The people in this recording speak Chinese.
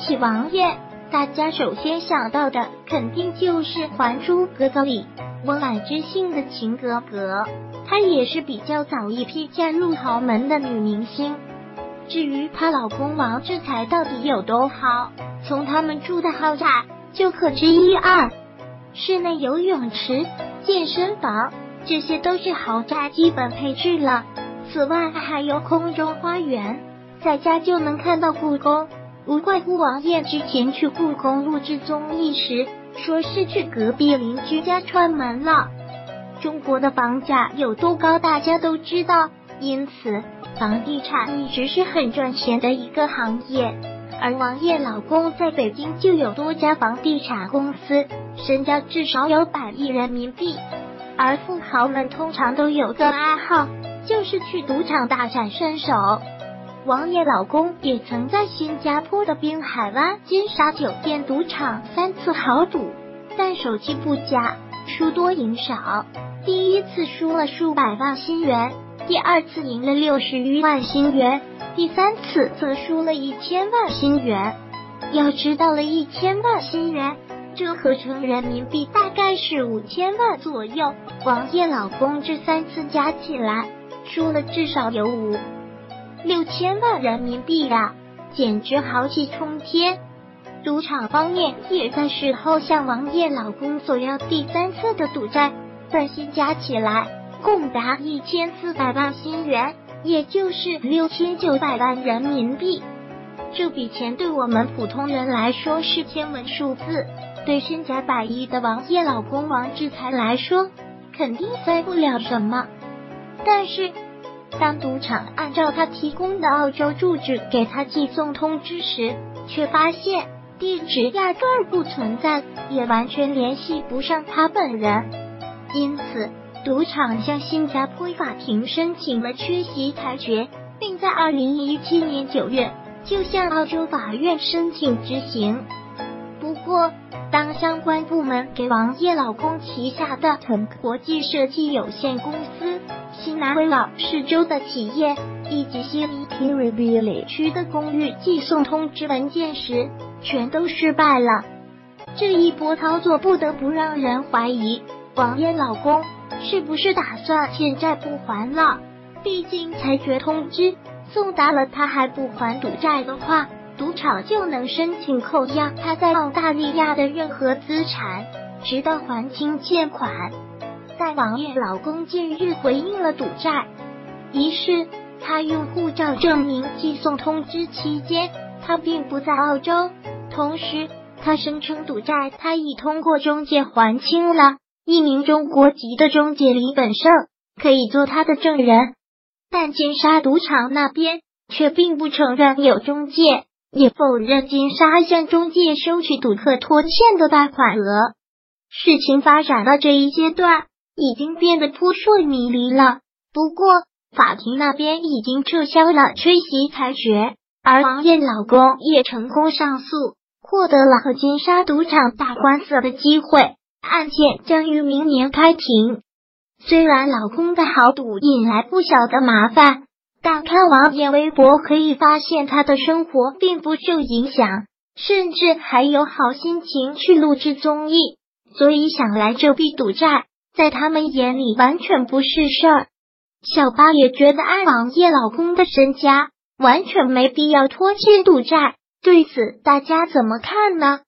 起王爷，大家首先想到的肯定就是《还珠格格》里温婉知性的秦格格，她也是比较早一批嫁入豪门的女明星。至于她老公王志才到底有多好，从他们住的豪宅就可知一二。室内游泳池、健身房，这些都是豪宅基本配置了。此外还有空中花园，在家就能看到故宫。无怪乎王爷之前去故宫录制综艺时，说是去隔壁邻居家串门了。中国的房价有多高，大家都知道，因此房地产一直是很赚钱的一个行业。而王爷老公在北京就有多家房地产公司，身家至少有百亿人民币。而富豪们通常都有个爱好，就是去赌场大展身手。王爷老公也曾在新加坡的滨海湾金沙酒店赌场三次豪赌，但手气不佳，输多赢少。第一次输了数百万新元，第二次赢了六十余万新元，第三次则输了一千万新元。要知道了一千万新元，折合成人民币大概是五千万左右。王爷老公这三次加起来，输了至少有五。六千万人民币啊，简直豪气冲天！赌场方面也在事后向王爷老公索要第三次的赌债，本息加起来共达一千四百万新元，也就是六千九百万人民币。这笔钱对我们普通人来说是天文数字，对身家百亿的王爷老公王志才来说，肯定算不了什么。但是。当赌场按照他提供的澳洲住址给他寄送通知时，却发现地址压根儿不存在，也完全联系不上他本人。因此，赌场向新加坡法庭申请了缺席裁决，并在二零一七年九月就向澳洲法院申请执行。不过，当相关部门给王爷老公旗下的国际设计有限公司。西南威尔士州的企业以及西里皮瑞比里区的公寓寄送通知文件时，全都失败了。这一波操作不得不让人怀疑，王爷老公是不是打算欠债不还了？毕竟裁决通知送达了，他还不还赌债的话，赌场就能申请扣押他在澳大利亚的任何资产，直到还清欠款。但王爷老公近日回应了赌债于是，他用护照证明寄送通知期间他并不在澳洲，同时他声称赌债他已通过中介还清了。一名中国籍的中介李本胜可以做他的证人，但金沙赌场那边却并不承认有中介，也否认金沙向中介收取赌客拖欠的贷款额。事情发展到这一阶段。已经变得扑朔迷离了。不过，法庭那边已经撤销了缺席裁决，而王艳老公也成功上诉，获得了和金沙赌场打官司的机会。案件将于明年开庭。虽然老公的豪赌引来不小的麻烦，但看王艳微博可以发现他的生活并不受影响，甚至还有好心情去录制综艺。所以想来这笔赌债。在他们眼里完全不是事儿，小八也觉得按王爷老公的身家，完全没必要拖欠赌债。对此，大家怎么看呢？